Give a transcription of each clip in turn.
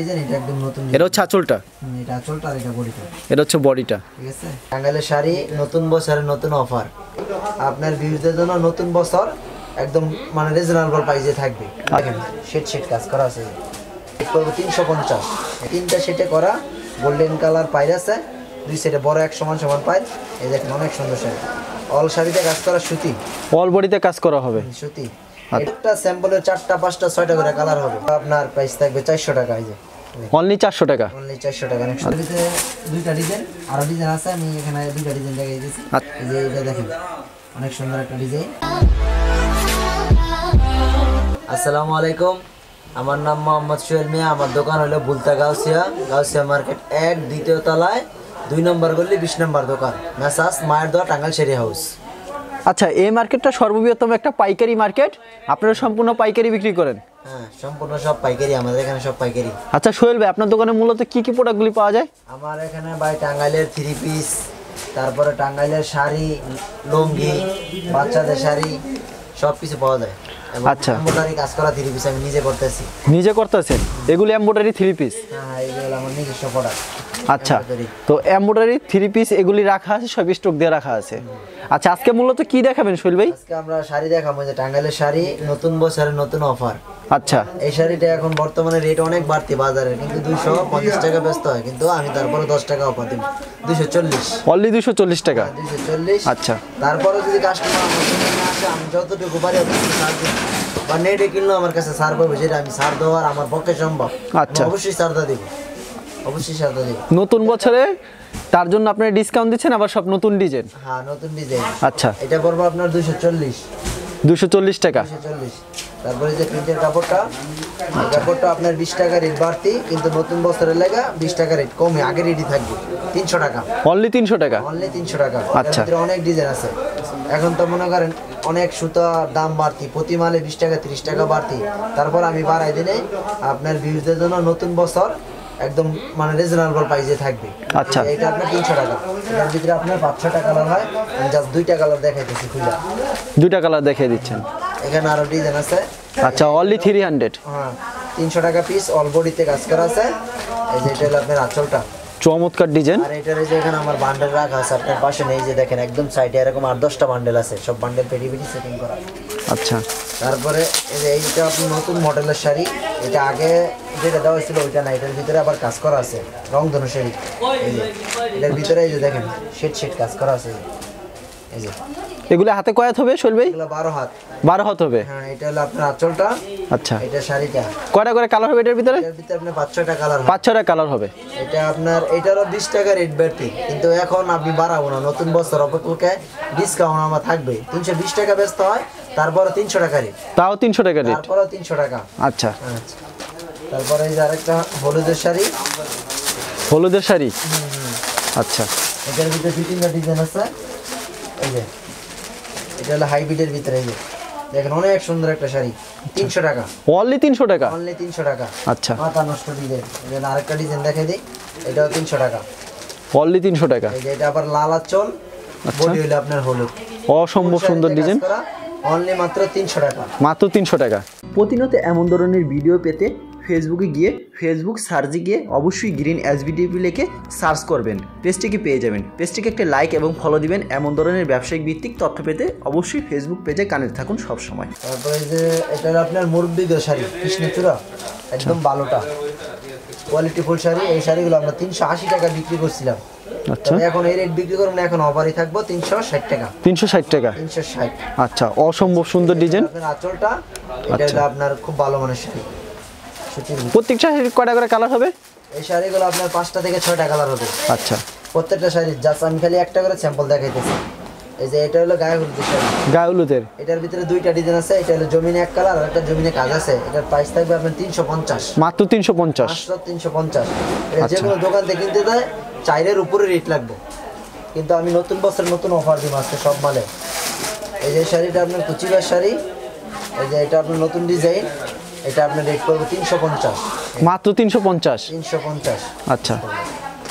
Design এটা একদম নতুন এটা হচ্ছে আঁচলটা? এটা আঁচলটা আর এটা বডিটা। এটা হচ্ছে বডিটা। ঠিক আছে? টাঙ্গাইলের শাড়ি নতুন বছরের নতুন অফার আপনার ভিউজদের জন্য নতুন বছর একদম মানে রিজনেবল প্রাইসে থাকবে। দেখেন শেড শেড কাজ করা আছে। করব তিনশো পঞ্চাশ। তিনটা সেটে করা গোল্ডেন কালার পাইর আছে। দুই সেটে বড় এক সমান সমান পাইর এই দেখেন অনেক সুন্দর শাড়ি অল শাড়িতে কাজ করা সুতি। অল বডিতে কাজ করা হবে। সুতি। একটা স্যাম্পলের চারটা পাঁচটা ছয়টা করে কালার হবে। আপনার প্রাইস থাকবে চারশো টাকা এই যে। অনলি চারশো টাকা? অনলি চারশো টাকা। দুইটা ডিজাইন আরও ডিজাইন আছে আমি এখানে দুইটা ডিজাইন দেখাই দিয়েছি আচ্ছা। এই যে এটা দেখেন অনেক সুন্দর একটা ডিজাইন আসসালামু আলাইকুম। আমার নাম মোহাম্মদ সোহেল মিয়া আমার দোকান হলো বুলতা গাউসিয়া। গাউসিয়া মার্কেট এক দ্বিতীয় তলায় দুই নম্বর গলি বিশ নম্বর দোকান। মেসাস মায়ের দোয়া টাঙ্গাল শেরি হাউস। আচ্ছা এই মার্কেটটা সর্ববৃহত্তম একটা পাইকারি মার্কেট। আপনারা সম্পূর্ণ পাইকারি বিক্রি করেন? হ্যাঁ সম্পূর্ণ সব পাইকারি আমাদের এখানে সব পাইকারি। আচ্ছা সোহেল ভাই আপনার দোকানে মূলত কি কি প্রোডাক্টগুলি পাওয়া যায়? আমার এখানে ভাই টাঙ্গাইলের থ্রি পিস তারপরে টাঙ্গাইলের শাড়ি লুঙ্গি বাচ্চাদের শাড়ি সব কিছু পাওয়া যায়। আচ্ছা। এমব্রয়ডারি কাজ করা থ্রি পিস আমি নিজে করতেছি। নিজে করতেছেন? এগুলি এম্বোডারি থ্রি পিস হ্যাঁ এইগুলো আমার নিজস্ব প্রোডাক্ট আচ্ছা তো এম্বোডারি থ্রি পিস এগুলি রাখা আছে সব স্টক দিয়ে রাখা আছে। আচ্ছা আজকে মূলত কি দেখাবেন সোহেল ভাই? আজকে আমরা শাড়ি দেখাবো যে টাঙ্গাইলের শাড়ি নতুন বছরের নতুন অফার আচ্ছা। এই শাড়িটা এখন বর্তমানে রেট অনেক বাড়তি বাজারে কিন্তু দুইশো পঞ্চাশ টাকা ব্যস্ত হয় কিন্তু আমি তারপরে দশ টাকা অফার দিব। দুইশো চল্লিশ। অনলি দুশো চল্লিশ টাকা? দুইশো চল্লিশ। আচ্ছা। তারপরে যদি কাস্টমার না আসে আমি যতটুকু পারি বা নেটে কিনলেও আমার কাছে সার পাবে যেটা আমি সার দেওয়ার আমার পক্ষে সম্ভব। আচ্ছা। অবশ্যই সারটা দিব। অবশ্যই দিব নতুন বছরে তার জন্য আপনারা ডিসকাউন্ট দিচ্ছেন আবার সব নতুন ডিজাইন হ্যাঁ নতুন ডিজাইন আচ্ছা। এটা পড়ব আপনার দুইশো চল্লিশ। দুশো চল্লিশ টাকা? দুইশো চল্লিশ। তারপরে যে প্রিন্টের কাপড়টা কাপড়টা আপনার বিশ টাকা রেট বাড়তি কিন্তু নতুন বছরের লেগা বিশ টাকা রেট কমে আগে রেডি থাকবে। তিনশো টাকা। অনলি তিনশো টাকা? অনলি তিনশো টাকা। আচ্ছা। এর অনেক ডিজাইন আছে। এখন তো মনে করেন অনেক সুতার দাম বাড়তি প্রতি মালে বিশ টাকা তিরিশ টাকা বাড়তি। তারপর আমি বাড়াই দিনে আপনার ভিউজদের জন্য নতুন বছর একদম মানে রিজনেবল প্রাইসে থাকবে। আচ্ছা। এটা আপনার তিনশো টাকা। এর ভিতরে আপনার 500 টাকা কালার হয় আমি জাস্ট দুইটা কালার দেখাইতেছি খুলে দুইটা কালার দেখিয়ে দিচ্ছেন। এখানে আরও ডিজাইন আছে। আচ্ছা অনলি থ্রি হান্ড্রেড হ্যাঁ তিনশো টাকা পিস অল বডিতে কাজ করা আছে। এই যে এটা হলো আপনার আঁচলটা। চমৎকার ডিজাইন আর এটার এই যে এখানে আমার বান্ডেল রাখা আছে আপনার পাশে নেই যে দেখেন একদম সাইডে এরকম আট দশটা বান্ডেল আছে সব বান্ডেল পেটি পেটি সেটিং করা। আচ্ছা। তারপরে এই যে এইটা আপনি নতুন মডেলের শাড়ি এটা আগে যেটা দেওয়া হয়েছিল ওইটা না এটার ভিতরে আবার কাজ করা আছে রং ধনু শাড়ি। এই যে এটার ভিতরে এই যে দেখেন শেড শেড কাজ করা আছে। এই যে এগুলো হাতে কয়াত হবে শৈল ভাই এগুলো বারো হাত। বারো হাত হবে। হ্যাঁ এটা হলো আপনার আঁচলটা। আচ্ছা। এটা শাড়িটা। কয়টা করে কালার হবে এটার ভিতরে? এটার ভিতরে আপনার পাঁচ ছয়টা কালার পাঁচ ছয়টা কালার হবে। এটা আপনার এটারও বিশ টাকা রেট বাড়তি। কিন্তু এখন আপনি বাড়াবো না। নতুন বছর অপেক্ষায় ডিসকাউন্ট আমার থাকবে। তিনশো বিশ টাকা ব্যস্ত হয় তারপরে তিনশো টাকা রেট। তাও তিনশো টাকা রেট? তারপরেও তিনশো টাকা। আচ্ছা। আচ্ছা। তারপরে এই যে আরেকটা হলুদের শাড়ি। হলুদের শাড়ি? আচ্ছা। এটার ভিতরে তিনটা ডিজাইন আছে। এই যে। এটা হলো হাইব্রিডের ভিতরে এই যে। দেখেন অনেক সুন্দর একটা শাড়ি। তিনশো টাকা। অনলি তিনশো টাকা? অনলি তিনশো টাকা। আচ্ছা। মাথা নষ্ট ডিজাইন এটা আরেকটা ডিজাইন দেখে দিই। এটাও তিনশো টাকা। অনলি তিনশো টাকা? এই যে এটা আবার লাল আঁচল বডি হলো আপনার হলুদ। অসম্ভব সুন্দর ডিজাইন অনলি মাত্র তিনশো টাকা। মাত্র তিনশো টাকা। প্রতিনিয়ত এমন ধরনের ভিডিও পেতে ফেসবুকে গিয়ে ফেসবুক সার্চে গিয়ে অবশ্যই গ্রিন এসবিডিপি লিখে সার্চ করবেন। পেজটিকে পেয়ে যাবেন। পেজটিকে একটা লাইক এবং ফলো দিবেন। এমন ধরনের ব্যবসায়িক ভিত্তিক তথ্য পেতে অবশ্যই ফেসবুক পেজে কানেক্ট থাকুন সবসময়। তারপরে যে এটা হলো আপনার মুরব্বী শাড়ি কৃষ্ণচূড়া একদম ভালোটা কোয়ালিটি ফুল শাড়ি। এই শাড়িগুলো আমরা তিনশো আশি টাকা বিক্রি করছিলাম। আচ্ছা। এখন এই রেট বিক্রি করব না এখন অফারই থাকব তিনশো ষাট টাকা। তিনশো ষাট টাকা? তিনশো ষাট। আচ্ছা অসম্ভব সুন্দর ডিজাইন আঁচলটা এটা আপনার খুব ভালো মানের শাড়ি। প্রত্যেকটা শাড়ির কয়টা করে কালার হবে? এই শাড়িগুলো আপনার পাঁচটা থেকে ছয়টা কালার হবে। আচ্ছা। প্রত্যেকটা শাড়ির জাস্ট আমি খালি একটা করে স্যাম্পল দেখাইতেছি। এই যে এটা হলো গায়ে হলুদের শাড়ি। গায়ে হলুদের? এটার ভিতরে দুইটা ডিজাইন আছে এটা হলো জমিনে এক কালার আর একটা জমিনে কাজ আছে। এটার প্রাইস থাকবে আপনার তিনশো পঞ্চাশ। মাত্র তিনশো পঞ্চাশ? পাঁচশো তিনশো পঞ্চাশ। এটা যে কোনো দোকান থেকে কিনতে দেয় চাইরের উপরে রেট লাগবে। কিন্তু আমি নতুন বছর নতুন অফার দিব আজকে সব মালে। এই যে শাড়িটা আপনার কুচিবার শাড়ি এই যে এটা আপনার নতুন ডিজাইন এটা আপনার রেট করবে তিনশো পঞ্চাশ। মাত্র তিনশো পঞ্চাশ? তিনশো পঞ্চাশ। আচ্ছা।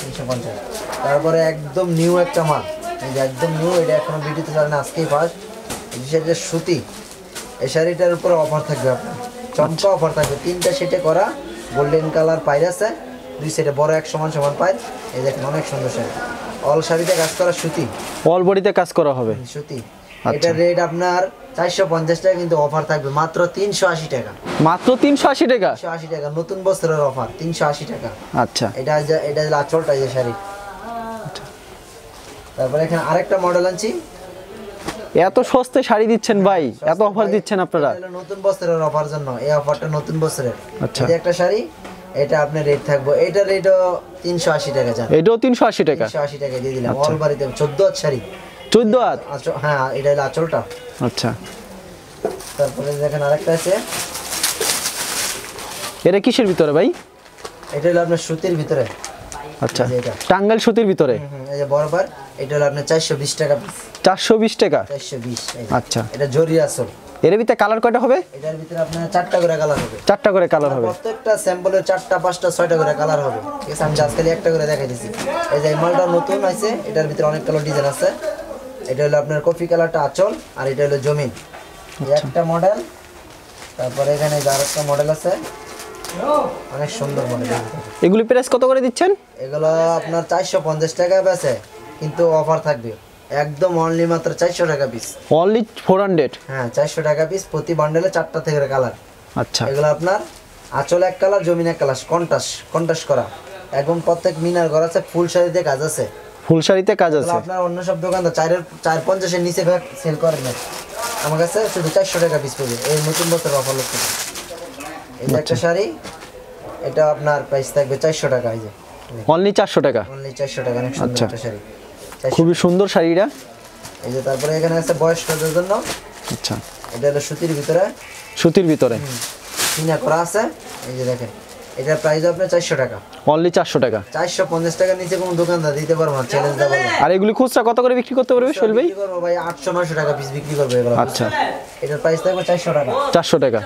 তিনশো পঞ্চাশ। তারপরে একদম নিউ একটা মাল। যে একদম নিউ এটা এখনও ভিডিওতে চলে না আজকেই ফার্স্ট শাড়িটা সুতি। এই শাড়িটার উপরে অফার থাকবে আপনার। চমকা অফার থাকবে। তিনটা সেটে করা গোল্ডেন কালার পাইর আছে। দুই সাইডে বড় এক সমান সমান পাইর এই দেখেন অনেক সুন্দর শাড়ি। অল শাড়িতে কাজ করা সুতি। অল বডিতে কাজ করা হবে। সুতি। এটা রেট আপনার চারশো পঞ্চাশ টাকা কিন্তু অফার থাকবে মাত্র তিনশো আশি টাকা। মাত্র তিনশো আশি টাকা? তিনশো আশি টাকা নতুন বছরের অফার তিনশো আশি টাকা। আচ্ছা। এটা এটা হলো যে শাড়ি। তারপরে এখানে আরেকটা মডেল আনছি। এত সস্তায় শাড়ি দিচ্ছেন ভাই এত অফার দিচ্ছেন আপনারা। নতুন বছরের অফার জন্য এই অফারটা নতুন বছরের আচ্ছা। একটা শাড়ি এটা আপনার রেট থাকবে। এটা রেটও তিনশো আশি টাকা যান এটাও তিনশো আশি টাকা? তিনশো আশি টাকা দিয়ে দিলাম আচ্ছা। অল বাড়িতে চোদ্দ হাত শাড়ি। চোদ্দ হাত? হ্যাঁ এটা হলো আঁচলটা। আচ্ছা। তারপরে দেখেন আরেকটা আছে। এটা কিসের ভিতরে ভাই? এটা হলো আপনার সুতির ভিতরে। আচ্ছা। টাঙ্গাইল সুতির ভিতরে? এই যে বরাবর এটা হলো আপনার চারশো বিশ টাকা পিস চারশো বিশ টাকা? চারশো বিশ আচ্ছা। এটা জরি আসল এর ভিতরে কালার কয়টা হবে? এটার ভিতরে আপনার চারটা করে কালার হবে। চারটা করে কালার হবে। প্রত্যেকটা স্যাম্পলের চারটা পাঁচটা ছয়টা করে কালার হবে। ঠিক আছে আমি আজকাল একটা করে দেখাই দিছি। এই যে মালটা নতুন আছে এটার ভিতরে অনেক কালার ডিজাইন আছে। এটা হলো আপনার কফি কালারটা আঁচল আর এটা হলো জমিন। এই একটা মডেল তারপরে এখানে যে আরেকটা মডেল আছে। অনেক সুন্দর মডেল এগুলি প্রাইস কত করে দিচ্ছেন? এগুলো আপনার চারশো পঞ্চাশ টাকা বেছে কিন্তু অফার থাকবে। একদম অনলি মাত্র চারশো টাকা পিস অনলি ফোর হান্ড্রেড হ্যাঁ চারশো টাকা পিস প্রতি বান্ডেলে চারটা থেকে কালার আচ্ছা। এগুলো আপনার আঁচল এক কালার জমিন এক কালার কন্টাস কন্টাস করা। একদম প্রত্যেক মিনার ঘর আছে ফুল শাড়িতে কাজ আছে। ফুল শাড়িতে কাজ আছে। আপনার অন্য সব দোকানদার চারের চার পঞ্চাশের নিচে সেল করে না আমার কাছে শুধু চারশো টাকা পিস পড়বে। এই নতুন বছর অফার লোক যে একটা শাড়ি এটা আপনার প্রাইস থাকবে চারশো টাকা এই যে। অনলি চারশো টাকা? অনলি চারশো টাকা অনেক সুন্দর আচ্ছা। একটা শাড়ি। 400 খুবই সুন্দর শাড়িটা। এই যে তারপরে এখানে আছে বয়স্কদের জন্য। আচ্ছা। এটা হলো সুতির ভিতরে। সুতির ভিতরে। কিনা করা আছে। এই যে দেখেন। এটার প্রাইস আপনার চারশো টাকা। অনলি চারশো টাকা। চারশো পঞ্চাশ টাকার নিচে কোনো দোকানদার দিতে পারব না চ্যালেঞ্জ দেবো আর এগুলি খুচরা কত করে বিক্রি করতে পারবে সোহেল ভাই? করব ভাই আটশো নয়শো টাকা পিস বিক্রি করবে এগুলো। আচ্ছা। এটার প্রাইস থাকবে চারশো টাকা। চারশো টাকা।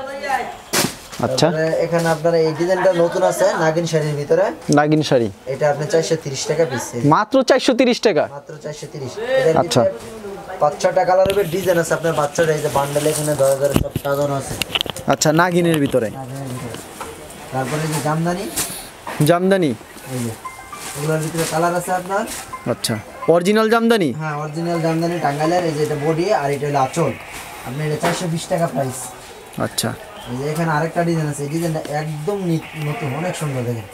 আচ্ছা। এখানে আপনার এই ডিজাইনটা নতুন আছে নাগিন শাড়ির ভিতরে। নাগিন শাড়ি। এটা চারশো তিরিশ টাকা পিস মাত্র চারশো তিরিশ টাকা। মাত্র চারশো তিরিশ। এটার আচ্ছা। ভিতরে পাঁচ ছটা কালার হবে ডিজাইন আছে আপনার বাচ্চাটা এই যে বান্ডেল এখানে ধরে ধরে সব সাজানো আছে। আচ্ছা নাগিনের ভিতরে। নাগিনের ভিতরে। তারপরে যে জামদানি। জামদানি? এই যে এগুলোর ভিতরে কালার আছে আপনার। আচ্ছা অরিজিনাল জামদানি? হ্যাঁ অরিজিনাল জামদানি টাঙ্গাইলের এই যে এটা বডি আর এটা হলো আঁচল। আপনার এটা চারশো বিশ টাকা প্রাইস আচ্ছা। এই যে এখানে আরেকটা ডিজাইন আছে এই ডিজাইনটা একদম নতুন অনেক সুন্দর দেখেন।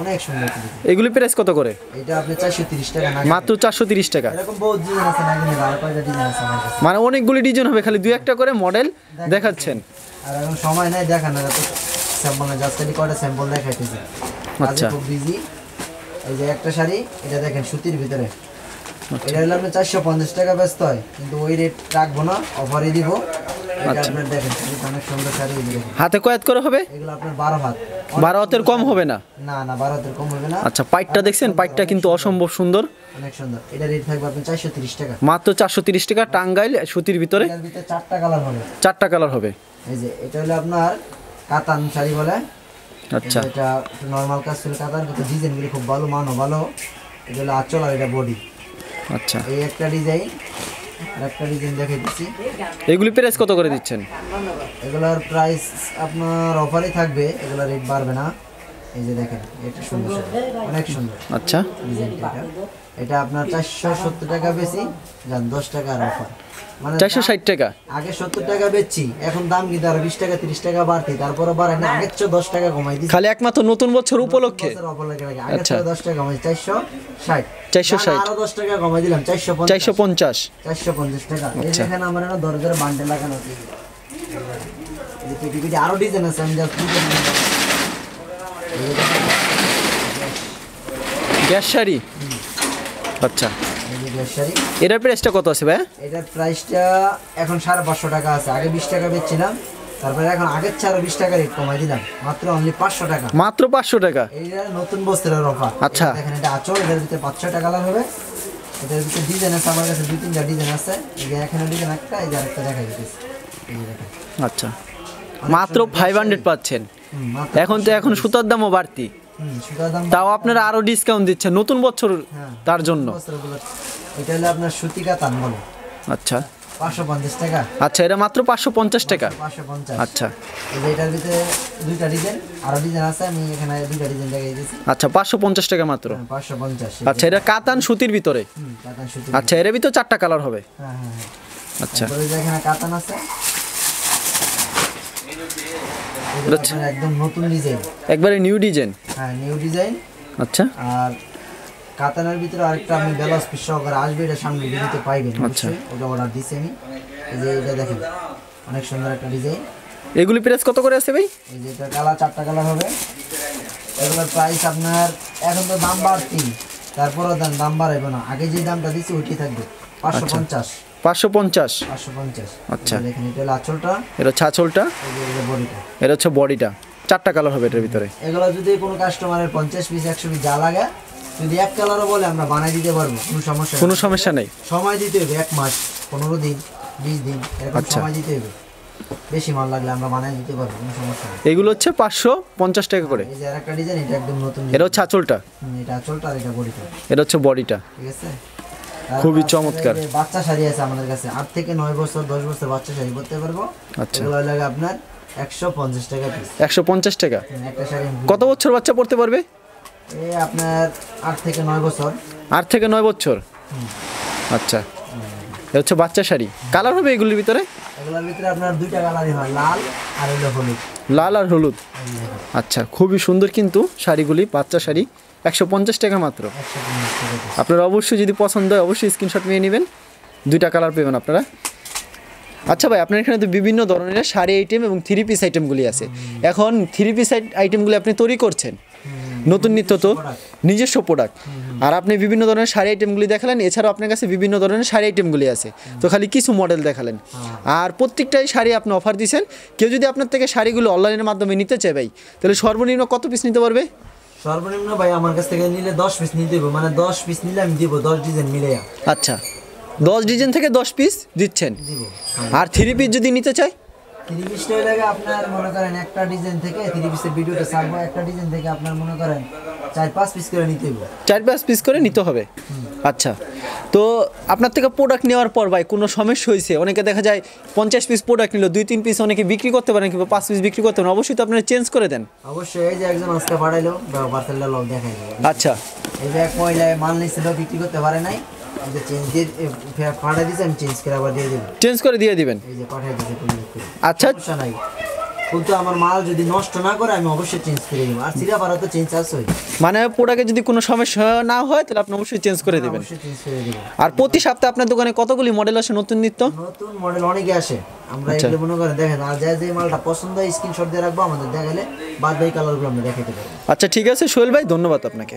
অনেক সুন্দর এগুলি প্রাইস কত করে? এটা আপনি চারশো তিরিশ টাকা না মাত্র চারশো তিরিশ টাকা। এরকম বহুত ডিজাইন আছে আর কয়টা ডিজাইন আছে মানে অনেকগুলি ডিজাইন হবে খালি দুই একটা করে মডেল দেখাচ্ছেন। আর এখন সময় নাই দেখান না তো স্যাম্পল না জাস্ট খালি কয়টা স্যাম্পল দেখাইতেছে। আচ্ছা আচ্ছা। খুব বিজি এই যে একটা শাড়ি এটা দেখেন সুতির ভিতরে। এটা হলে আপনার চারশো পঞ্চাশ টাকা ব্যস্ত হয় কিন্তু ওই রেট রাখব না অফারই দিব। এটা আপনার দেখেন অনেক সুন্দর শাড়ি হাতে কয়েত করে হবে? এগুলো আপনার বারো হাত। বারো হাতের কম হবে না? না না বারো হাতের কম হবে না। আচ্ছা পাইটটা দেখছেন? পাইটটা কিন্তু অসম্ভব সুন্দর। অনেক সুন্দর। এটা রেট থাকবে আপনার চারশো তিরিশ টাকা। মাত্র চারশো তিরিশ টাকা টাঙ্গাইল সুতির ভিতরে। চারটা কালার হবে। চারটা কালার হবে। এই যে এটা হলো আপনার কাতান শাড়ি বলে। আচ্ছা। এটা নর্মাল কাজ ছিল কাতান কিন্তু ডিজাইনগুলি খুব ভালো মানও ভালো। এটা হলো আঁচল আর এটা বডি আচ্ছা। এই একটা ডিজাইন আর একটা ডিজাইন দেখে দিচ্ছি। এগুলি প্রাইস কত করে দিচ্ছেন? এগুলোর প্রাইস আপনার অফারই থাকবে এগুলো রেট বাড়বে না। এই যে দেখেন এটা সুন্দর অনেক সুন্দর। আচ্ছা। ডিজাইনটা এটা আপনার চারশো সত্তর টাকা বেশি যান দশ টাকার অফার। মানে চারশো ষাট টাকা? আগে সত্তর টাকা বেচছি এখন দাম কিন্তু আরও বিশ টাকা তিরিশ টাকা বাড়তি তারপরে বাড়ে না চেয়ে দশ টাকা কমাই দিচ্ছি খালি একমাত্র নতুন বছর উপলক্ষে? আচ্ছা। দশ টাকা কমাই চারশো ষাট। 460 আরও দশ টাকা কমাই দিলাম চারশো চারশো পঞ্চাশ। চারশো পঞ্চাশ টাকা। এই আচ্ছা। আমার একটা দরজার বান্ডেল লাগানো আছে। এই যে পেটি পেটি আরও ডিজাইন আছে আমি গ্যাস শাড়ি? আচ্ছা। এটার প্রাইসটা কত আছে ভাই? এটার প্রাইসটা এখন সাড়ে পাঁচশো টাকা আছে। আগে বিশ টাকা বেচছিলাম তারপরে এখন আগের চেয়ে আরও বিশ টাকা রেট কমাই দিলাম। মাত্র অনলি পাঁচশো টাকা। মাত্র পাঁচশো টাকা? এইটা নতুন বস্ত্রের অফার আচ্ছা। দেখেন এটা আচল এটার ভিতরে পাঁচ ছয়টা কালার হবে। এটার ভিতরে ডিজাইন আছে আমার কাছে দুই তিনটা ডিজাইন আছে। এখানে ডিজাইন একটা এই যে আরেকটা দেখা যেতেছে আচ্ছা। মাত্র ফাইভ হান্ড্রেড পাচ্ছেন। এখন তো এখন সুতার দামও বাড়তি। তাও আপনারা আরও ডিসকাউন্ট দিচ্ছেন নতুন বছর হ্যাঁ। তার জন্য। এটা হলো আপনার সুতি কাতান বলে। আচ্ছা। টাকা। আচ্ছা এটা মাত্র পাঁচশো পঞ্চাশ টাকা। পাঁচশো পঞ্চাশ। আচ্ছা। এটার ভিতরে দুইটা ডিজাইন আরও ডিজাইন আছে আমি এখানে দুইটা ডিজাইন দেখাই দিয়েছি আচ্ছা পাঁচশো পঞ্চাশ টাকা মাত্র। পঞ্চাশ। আচ্ছা এটা কাতান সুতির ভিতরে। কাতান সুতি আচ্ছা এর ভিতরে চারটা কালার হবে। হ্যাঁ হ্যাঁ হ্যাঁ। আচ্ছা। এখানে কাতান আছে এগুলো আপনার একদম নতুন ডিজাইন একবারে নিউ ডিজাইন হ্যাঁ নিউ ডিজাইন আচ্ছা। আর কাতানের ভিতরে আরেকটা আমি ব্লাউজ পিস সহকারে আসবে এটা সামনে ভিডিওতে পাইবেন আচ্ছা। ওটা অর্ডার দিছি আমি। এই যে এটা দেখেন অনেক সুন্দর একটা ডিজাইন এগুলি প্রাইস কত করে আছে ভাই? এই যে এটা কালার চারটা কালার হবে। এগুলোর প্রাইস আপনার এখন তো দাম বাড়তি। তারপরও দাম দাম বাড়াইবে না। আগে যে দামটা দিচ্ছি ওইটি থাকবে। পাঁচশো পঞ্চাশ। পাঁচশো পঞ্চাশ। আচ্ছা। এটা আঁচলটা। ছাছলটা এটা হচ্ছে বডিটা। চারটা কালার হবে এটার ভিতরে। এগুলো যদি কোনো কাস্টমারের পঞ্চাশ পিস একশো পিস যা লাগে যদি এক কালারও বলে আমরা বানাই দিতে পারব। কোনো সমস্যা কোনো সমস্যা নেই। সময় দিতে হবে এক মাস পনেরো দিন বিশ দিন এরকম আচ্ছা। সময় দিতে হবে। বেশি মাল লাগলে আমরা বানাই দিতে পারব কোনো সমস্যা নেই। এগুলো হচ্ছে পাঁচশো পঞ্চাশ টাকা করে। এই যে আরেকটা ডিজাইন এটা একদম নতুন এটা হচ্ছে আঁচলটা। এটা চলটা আর এটা বডিটা। এটা হচ্ছে বডিটা। ঠিক আছে? খুবই চমৎকার। বাচ্চা শাড়ি আছে আমাদের কাছে আট থেকে নয় বছর দশ বছর বাচ্চা শাড়ি করতে পারব। আচ্ছা। লাগে আপনার একশো পঞ্চাশ টাকা পিস একশো পঞ্চাশ টাকা? কত বছর বাচ্চা পড়তে পারবে? এই আপনার আট থেকে নয় বছর। আট থেকে নয় বছর? আচ্ছা। এটা হচ্ছে বাচ্চা শাড়ি। কালার হবে এগুলির ভিতরে? এগুলোর ভিতরে আপনার দুইটা কালারই হয় লাল আর হলুদ। লাল আর হলুদ। এই যে দেখুন, আচ্ছা খুবই সুন্দর কিন্তু শাড়িগুলি বাচ্চা শাড়ি। একশো পঞ্চাশ টাকা মাত্র। আপনারা অবশ্যই যদি পছন্দ হয়, অবশ্যই স্ক্রিনশট নিয়ে নেবেন। দুইটা কালার পেবেন আপনারা। আচ্ছা ভাই, আপনার এখানে তো বিভিন্ন ধরনের শাড়ি আইটেম এবং থ্রি পিস আইটেমগুলি আছে। এখন থ্রি পিস আইটেমগুলি আপনি তৈরি করছেন। নতুন নিত্য তো নিজস্ব প্রোডাক্ট আর আপনি বিভিন্ন ধরনের শাড়ি আইটেমগুলি দেখালেন, এছাড়াও আপনার কাছে বিভিন্ন ধরনের শাড়ি আইটেমগুলি আছে। তো খালি কিছু মডেল দেখালেন। আর প্রত্যেকটাই শাড়ি আপনি অফার দিয়েছেন কেউ যদি আপনার থেকে শাড়িগুলো অনলাইনের মাধ্যমে নিতে চায় ভাই, তাহলে সর্বনিম্ন কত পিস নিতে পারবে? সর্বনিম্ন ভাই আমার কাছ থেকে নিলে দশ পিস নিতে হবে মানে দশ পিস নিলে আমি দেব দশ ডিজাইন মিলাইয়া। আচ্ছা। দশ ডিজাইন থেকে দশ পিস দিচ্ছেন? আর থ্রি পিস যদি নিতে চাই? থ্রি পিসটা লাগে আপনার মনে করেন একটা ডিজাইন থেকে থ্রি পিসের ভিডিওটা ছাড়বো একটা ডিজাইন থেকে আপনার মনে করেন চার পাঁচ পিস করে নিতে হবে চার পাঁচ পিস করে নিতে হবে। আচ্ছা। তো আপনার থেকে প্রোডাক্ট নেওয়ার পর ভাই কোনো সমস্যা হয়েছে? অনেকে দেখা যায় পঞ্চাশ পিস প্রোডাক্ট নিল দুই তিন পিস অনেকে বিক্রি করতে পারেন কিংবা পাঁচ পিস বিক্রি করতে পারেন অবশ্যই তো আপনারা চেঞ্জ করে দেন। অবশ্যই এই যে একজন আজকে পাঠাইলো পার্সেলটা লগ দেখাই আচ্ছা। এই যে এক মহিলায় মাল নিচ্ছিল বিক্রি করতে পারে নাই চেঞ্জ করে আবার দিয়ে দেবো চেঞ্জ করে দিয়ে দিবেন। আচ্ছা। নাই। কিন্তু আমার মাল যদি নষ্ট না করে আমি অবশ্যই চেঞ্জ করে দেবো আর সিরা পাড়া তো চেঞ্জ আসই মানে প্রোডাক্টে যদি কোনো সমস্যা না হয় তাহলে আপনি অবশ্যই চেঞ্জ করে দেবেন। অবশ্যই চেঞ্জ করে দেবো। আর প্রতি সপ্তাহে আপনার দোকানে কতগুলি মডেল আসে নতুন নিত্য? নতুন মডেল অনেকে আসে। আমরা আচ্ছা। এগুলো মনে করেন দেখেন আর যা যে মালটা পছন্দ হয় স্ক্রিনশট দিয়ে রাখব আমাদের দেখালে বাদ বাকি কালারগুলো আমরা দেখাতে পারব। আচ্ছা ঠিক আছে সোহেল ভাই ধন্যবাদ আপনাকে।